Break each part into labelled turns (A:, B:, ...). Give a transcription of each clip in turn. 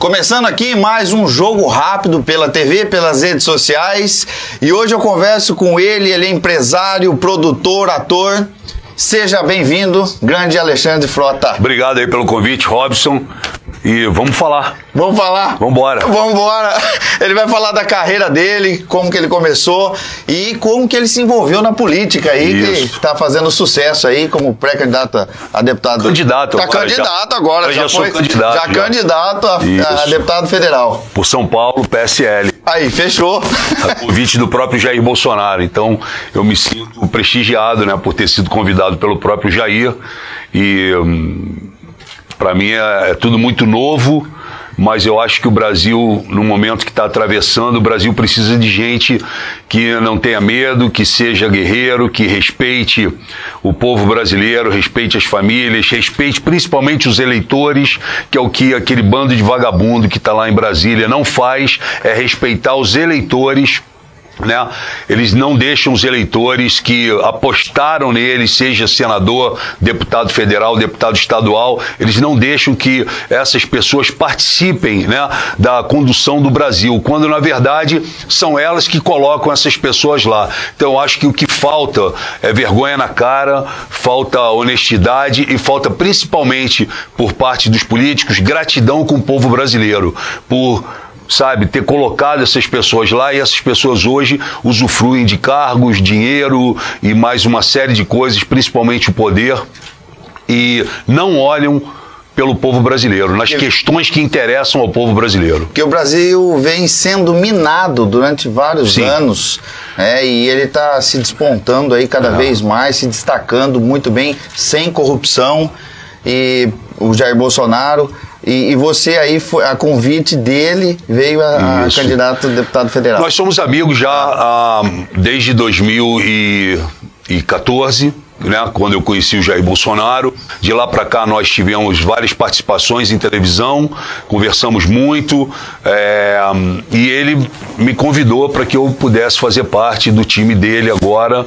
A: Começando aqui mais um jogo rápido pela TV, pelas redes sociais. E hoje eu converso com ele, ele é empresário, produtor, ator. Seja bem-vindo, grande Alexandre Frota.
B: Obrigado aí pelo convite, Robson. E vamos falar.
A: Vamos falar?
B: Vamos embora.
A: Vamos embora. Ele vai falar da carreira dele, como que ele começou e como que ele se envolveu na política aí,
B: Isso.
A: que está fazendo sucesso aí como pré-candidato a deputado.
B: Candidato
A: Tá
B: agora,
A: candidato
B: já.
A: agora.
B: Já sou
A: foi,
B: candidato,
A: Já,
B: já.
A: candidato a, a deputado federal.
B: Por São Paulo, PSL.
A: Aí, fechou.
B: A convite do próprio Jair Bolsonaro. Então, eu me sinto prestigiado, né, por ter sido convidado pelo próprio Jair. E para mim é, é tudo muito novo, mas eu acho que o Brasil, no momento que está atravessando, o Brasil precisa de gente que não tenha medo, que seja guerreiro, que respeite o povo brasileiro, respeite as famílias, respeite principalmente os eleitores, que é o que aquele bando de vagabundo que está lá em Brasília não faz, é respeitar os eleitores né? Eles não deixam os eleitores que apostaram nele, seja senador, deputado federal, deputado estadual, eles não deixam que essas pessoas participem né, da condução do Brasil, quando na verdade são elas que colocam essas pessoas lá. Então eu acho que o que falta é vergonha na cara, falta honestidade e falta principalmente por parte dos políticos gratidão com o povo brasileiro por sabe, ter colocado essas pessoas lá e essas pessoas hoje usufruem de cargos, dinheiro e mais uma série de coisas, principalmente o poder, e não olham pelo povo brasileiro, nas questões que interessam ao povo brasileiro.
A: Porque o Brasil vem sendo minado durante vários
B: Sim.
A: anos, né? E ele está se despontando aí cada
B: É.
A: vez mais, se destacando muito bem, sem corrupção. E o Jair Bolsonaro. E, e você aí, foi, a convite dele, veio a, a candidato a deputado federal.
B: Nós somos amigos já ah, desde 2014, né, quando eu conheci o Jair Bolsonaro. De lá para cá nós tivemos várias participações em televisão, conversamos muito é, e ele me convidou para que eu pudesse fazer parte do time dele agora.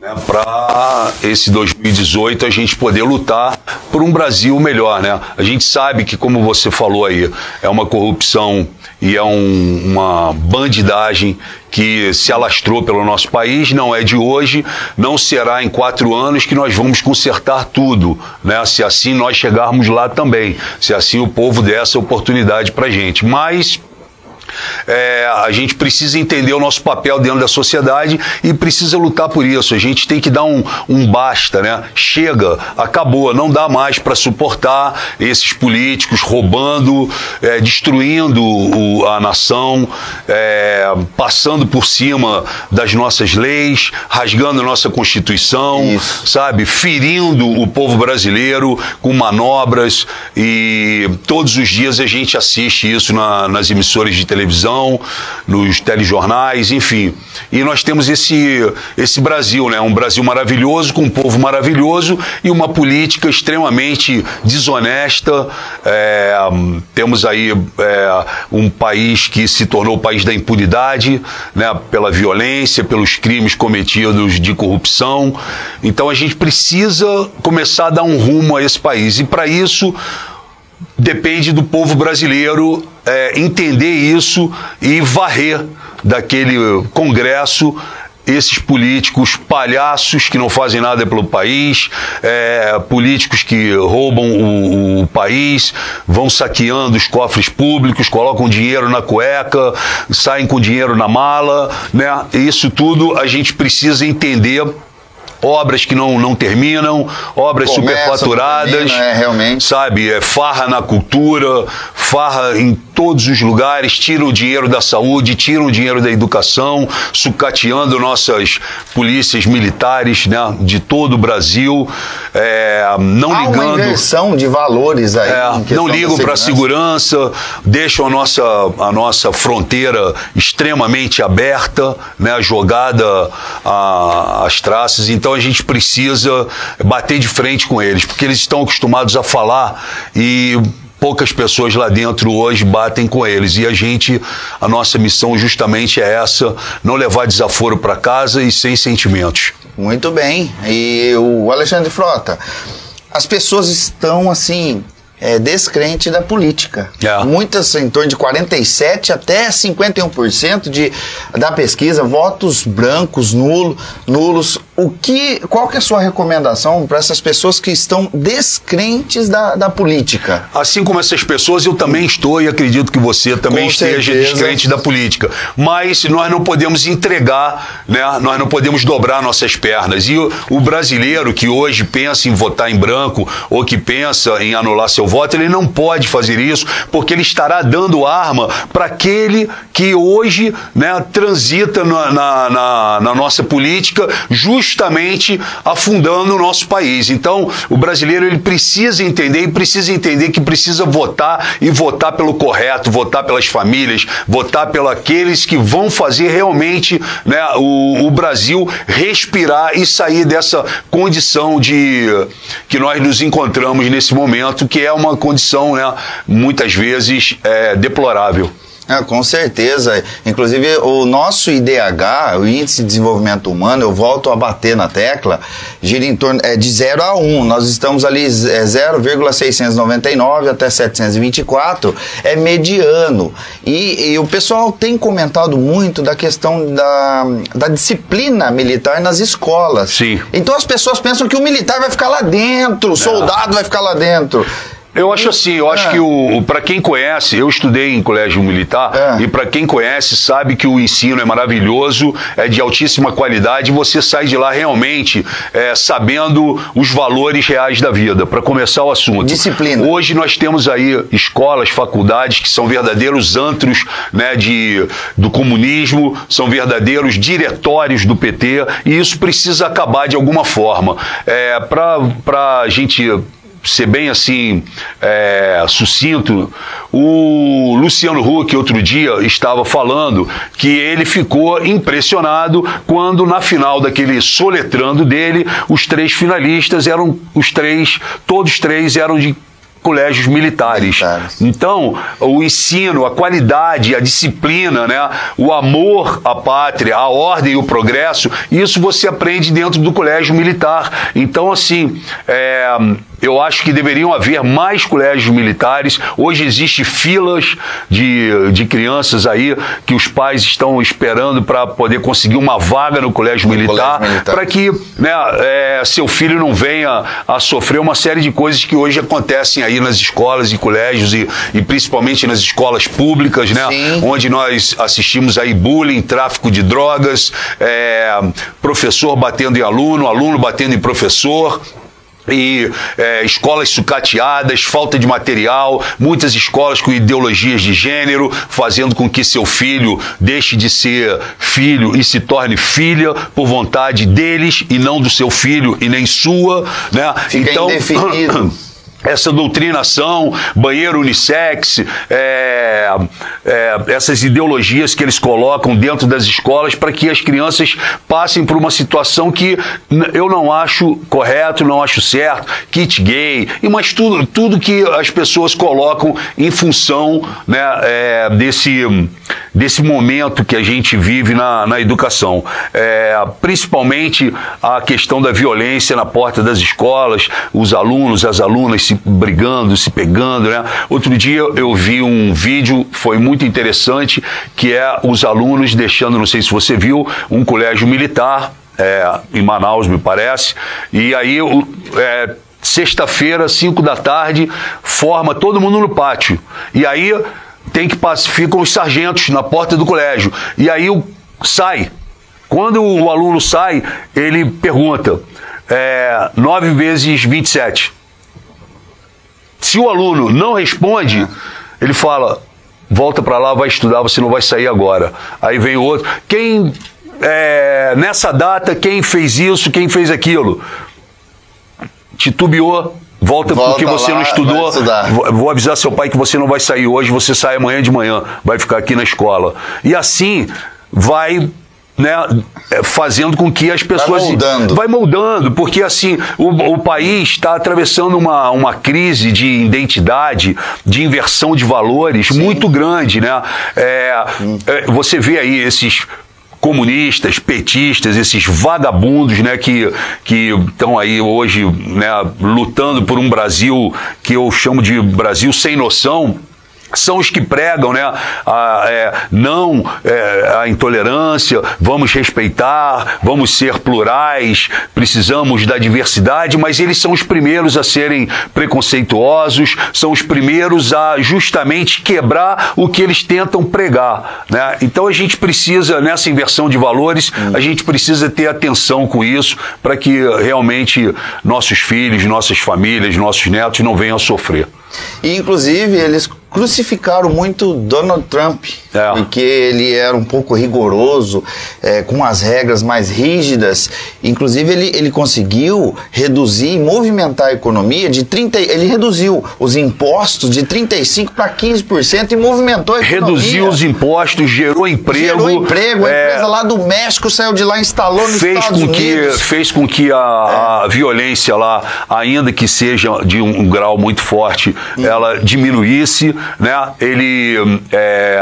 B: Né, para esse 2018 a gente poder lutar por um Brasil melhor, né? A gente sabe que, como você falou aí, é uma corrupção e é um- uma bandidagem que se alastrou pelo nosso país, não é de hoje, não será em quatro anos que nós vamos consertar tudo, né? Se assim nós chegarmos lá também, se assim o povo der essa oportunidade para gente. Mas é, a gente precisa entender o nosso papel dentro da sociedade e precisa lutar por isso. A gente tem que dar um, um basta, né? Chega, acabou, não dá mais para suportar esses políticos roubando, é, destruindo o- a nação, é, passando por cima das nossas leis, rasgando nossa Constituição,
A: Isso.
B: sabe? Ferindo o povo brasileiro com manobras e todos os dias a gente assiste isso na- nas emissoras de televisão, nos telejornais, enfim. E nós temos esse, esse Brasil, né? Um Brasil maravilhoso, com um povo maravilhoso e uma política extremamente desonesta. É, temos aí é, um país que se tornou o país da impunidade, né? Pela violência, pelos crimes cometidos de corrupção. Então a gente precisa começar a dar um rumo a esse país. E para isso depende do povo brasileiro é, entender isso e varrer daquele Congresso esses políticos palhaços que não fazem nada pelo país, é, políticos que roubam o, o país, vão saqueando os cofres públicos, colocam dinheiro na cueca, saem com dinheiro na mala, né? Isso tudo a gente precisa entender obras que não, não terminam, obras
A: Começa,
B: superfaturadas,
A: termina, é, realmente.
B: sabe? É farra na cultura, farra em todos os lugares, tiram o dinheiro da saúde, tiram o dinheiro da educação, sucateando nossas polícias militares né, de todo o Brasil, é, não
A: Há uma
B: ligando.
A: inversão de valores aí.
B: É, não ligam para a segurança, deixam a nossa, a nossa fronteira extremamente aberta, né, jogada a- às traças. Então a gente precisa bater de frente com eles, porque eles estão acostumados a falar e poucas pessoas lá dentro hoje batem com eles. E a gente, a nossa missão justamente é essa: não levar desaforo para casa e sem sentimentos.
A: Muito bem. E o Alexandre Frota, as pessoas estão assim é, descrente da política.
B: É.
A: Muitas, em torno de 47 até 51% de, da pesquisa, votos brancos, nulo, nulos. O que, qual que é a sua recomendação para essas pessoas que estão descrentes da, da política?
B: Assim como essas pessoas, eu também estou e acredito que você também
A: Com
B: esteja
A: certeza.
B: descrente da política. Mas nós não podemos entregar, né? nós não podemos dobrar nossas pernas. E o, o brasileiro que hoje pensa em votar em branco ou que pensa em anular seu voto, ele não pode fazer isso porque ele estará dando arma para aquele que hoje né, transita na, na, na- na nossa política, justamente afundando o nosso país. Então, o brasileiro ele precisa entender e precisa entender que precisa votar e votar pelo correto, votar pelas famílias, votar pelos aqueles que vão fazer realmente né, o, o Brasil respirar e sair dessa condição de que nós nos encontramos nesse momento, que é uma condição, né, muitas vezes é, deplorável.
A: É, com certeza. Inclusive, o nosso IDH, o Índice de Desenvolvimento Humano, eu volto a bater na tecla, gira em torno é, de 0 a 1. Nós estamos ali é, 0,699 até 724, é mediano. E, e o pessoal tem comentado muito da questão da, da disciplina militar nas escolas.
B: Sim.
A: Então as pessoas pensam que o militar vai ficar lá dentro, o soldado vai ficar lá dentro.
B: Eu acho assim, eu acho
A: É.
B: que o, o para quem conhece, eu estudei em colégio militar
A: É.
B: e para quem conhece sabe que o ensino é maravilhoso, é de altíssima qualidade e você sai de lá realmente é, sabendo os valores reais da vida. Para começar o assunto,
A: Disciplina.
B: Hoje nós temos aí escolas, faculdades que são verdadeiros antros né, de, do comunismo, são verdadeiros diretórios do PT e isso precisa acabar de alguma forma. É, Para a gente ser bem assim é, sucinto, o Luciano Huck outro dia estava falando que ele ficou impressionado quando na final daquele soletrando dele, os três finalistas eram os três, todos três eram de colégios militares.
A: Militares.
B: Então, o ensino, a qualidade, a disciplina, né? o amor à pátria, a ordem e o progresso, isso você aprende dentro do colégio militar. Então, assim, é, eu acho que deveriam haver mais colégios militares. Hoje existe filas de, de crianças aí que os pais estão esperando para poder conseguir uma vaga no colégio militar,
A: colégio militar.
B: para que né, é, seu filho não venha a sofrer uma série de coisas que hoje acontecem aí nas escolas e colégios e, e principalmente nas escolas públicas, né?
A: Sim.
B: Onde nós assistimos aí bullying, tráfico de drogas, é, professor batendo em aluno, aluno batendo em professor. E é, escolas sucateadas, falta de material, muitas escolas com ideologias de gênero, fazendo com que seu filho deixe de ser filho e se torne filha por vontade deles e não do seu filho e nem sua, né?
A: Fica indefinido.
B: essa doutrinação, banheiro unissex, é, é, essas ideologias que eles colocam dentro das escolas para que as crianças passem por uma situação que eu não acho correto, não acho certo, kit gay, e mas tudo, tudo que as pessoas colocam em função né, é, desse, desse momento que a gente vive na, na educação. É, principalmente a questão da violência na porta das escolas, os alunos, as alunas se brigando, se pegando, né? Outro dia eu vi um vídeo, foi muito interessante, que é os alunos deixando, não sei se você viu, um colégio militar é, em Manaus, me parece, e aí o- é, sexta-feira, 5 da tarde, forma todo mundo no pátio. E aí tem que pass- ficam os sargentos na porta do colégio. E aí o, sai. Quando o aluno sai, ele pergunta: é, 9 vezes 27. Se o aluno não responde, ele fala: volta para lá, vai estudar, você não vai sair agora. Aí vem o outro. Quem é, nessa data, quem fez isso, quem fez aquilo? Titubeou. Volta,
A: Volta
B: porque você
A: lá,
B: não estudou.
A: vai.
B: Vou- avisar seu pai que você não vai sair hoje, você sai amanhã de manhã, vai ficar aqui na escola. E assim vai. Né, é, fazendo com que as pessoas
A: moldando.
B: vai moldando, porque assim o, o país está atravessando uma, uma crise de identidade, de inversão de valores muito grande, né? É, é, você vê aí esses comunistas, petistas, esses vagabundos, né, que que estão aí hoje, né, lutando por um Brasil que eu chamo de Brasil sem noção são os que pregam né, a, é, não é, a intolerância, vamos respeitar, vamos ser plurais, precisamos da diversidade, mas eles são os primeiros a serem preconceituosos, são os primeiros a justamente quebrar o que eles tentam pregar. Né? Então a gente precisa, nessa inversão de valores, a gente precisa ter atenção com isso para que realmente nossos filhos, nossas famílias, nossos netos não venham a sofrer.
A: E, inclusive, eles crucificaram muito Donald Trump, é. porque ele era um pouco rigoroso, é, com as regras mais rígidas. Inclusive, ele, ele conseguiu reduzir e movimentar a economia de 30%. Ele reduziu os impostos de 35% para 15% e movimentou a
B: economia. Reduziu os impostos, gerou emprego.
A: Gerou emprego. A é, empresa lá do México saiu de lá e instalou nos
B: fez
A: Estados
B: com
A: Unidos.
B: Que, fez com que a, a violência lá, ainda que seja de um, um grau muito forte, ela diminuísse, né? Ele é,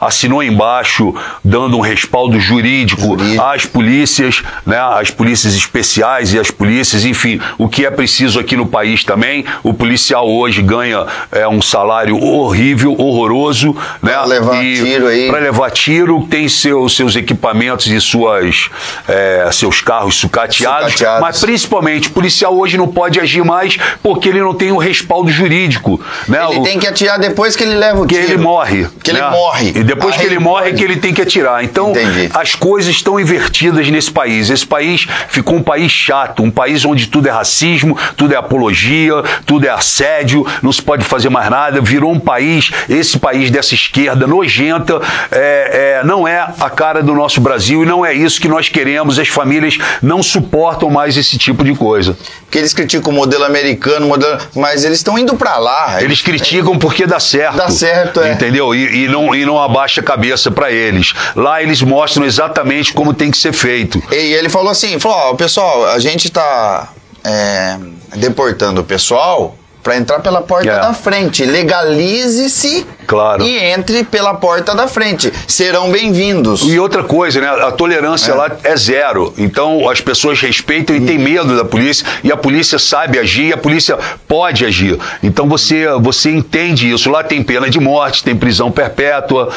B: assinou embaixo dando um respaldo jurídico, jurídico às polícias, né? As polícias especiais e as polícias, enfim, o que é preciso aqui no país também. O policial hoje ganha é, um salário horrível, horroroso, né?
A: Para levar e, tiro aí.
B: Para levar tiro, tem seus, seus equipamentos e suas, é, seus carros sucateados, sucateados, mas principalmente o policial hoje não pode agir mais porque ele não tem o respaldo jurídico jurídico. Né?
A: Ele
B: o,
A: tem que atirar depois que ele leva o
B: que tiro. Que ele morre.
A: Que né? ele morre.
B: E depois que ele morre é que ele tem que atirar. Então, Entendi. as coisas estão invertidas nesse país. Esse país ficou um país chato, um país onde tudo é racismo, tudo é apologia, tudo é assédio, não se pode fazer mais nada. Virou um país, esse país dessa esquerda nojenta, é, é, não é a cara do nosso Brasil e não é isso que nós queremos. As famílias não suportam mais esse tipo de coisa.
A: Porque eles criticam o modelo americano, modelo... mas eles estão indo para lá.
B: Eles criticam porque dá certo.
A: Dá certo, é.
B: Entendeu? E, e não, e não abaixa a cabeça para eles. Lá eles mostram exatamente como tem que ser feito.
A: E ele falou assim: falou, ó, pessoal, a gente está é, deportando o pessoal para entrar pela porta yeah. da frente. Legalize-se
B: claro.
A: e entre pela porta da frente. Serão bem-vindos.
B: E outra coisa, né? A tolerância é. lá é zero. Então as pessoas respeitam e têm medo da polícia e a polícia sabe agir e a polícia pode agir. Então você, você entende isso. Lá tem pena de morte, tem prisão perpétua.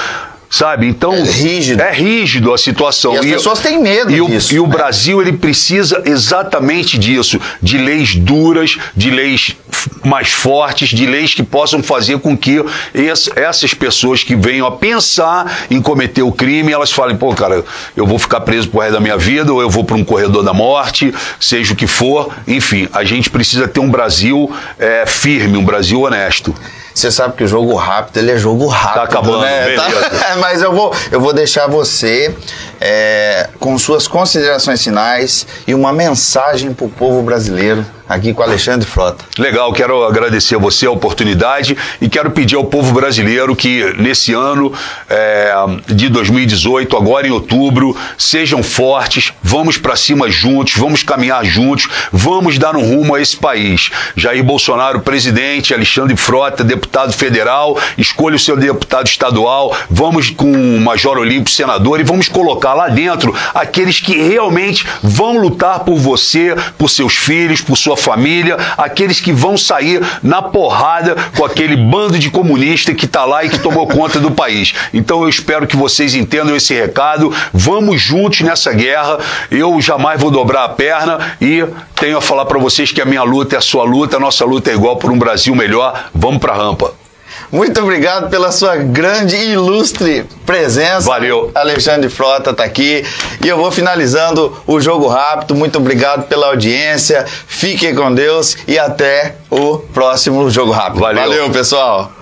B: Sabe? Então. É
A: rígido.
B: É rígido a situação.
A: E as e pessoas têm medo
B: e
A: disso.
B: O, e o né? Brasil, ele precisa exatamente disso: de leis duras, de leis mais fortes, de leis que possam fazer com que essas pessoas que venham a pensar em cometer o crime, elas falem, pô, cara, eu vou ficar preso pro resto da minha vida, ou eu vou para um corredor da morte, seja o que for. Enfim, a gente precisa ter um Brasil é, firme, um Brasil honesto.
A: Você sabe que o jogo rápido, ele é jogo rápido. Tá
B: acabando, né? Tá...
A: Mas eu vou, eu vou deixar você é, com suas considerações finais e uma mensagem para o povo brasileiro aqui com Alexandre Frota.
B: Legal, quero agradecer a você a oportunidade e quero pedir ao povo brasileiro que nesse ano é, de 2018, agora em outubro, sejam fortes, vamos para cima juntos, vamos caminhar juntos, vamos dar um rumo a esse país. Jair Bolsonaro, presidente, Alexandre Frota, deputado federal, escolha o seu deputado estadual, vamos com o Major Olímpio, senador, e vamos colocar lá dentro aqueles que realmente vão lutar por você, por seus filhos, por sua família, aqueles que vão sair na porrada com aquele bando de comunista que está lá e que tomou conta do país. Então eu espero que vocês entendam esse recado. Vamos juntos nessa guerra. Eu jamais vou dobrar a perna e tenho a falar para vocês que a minha luta é a sua luta, a nossa luta é igual por um Brasil melhor. Vamos para a rampa.
A: Muito obrigado pela sua grande e ilustre presença.
B: Valeu.
A: Alexandre Frota está aqui. E eu vou finalizando o jogo rápido. Muito obrigado pela audiência. Fiquem com Deus e até o próximo jogo rápido.
B: Valeu,
A: Valeu pessoal.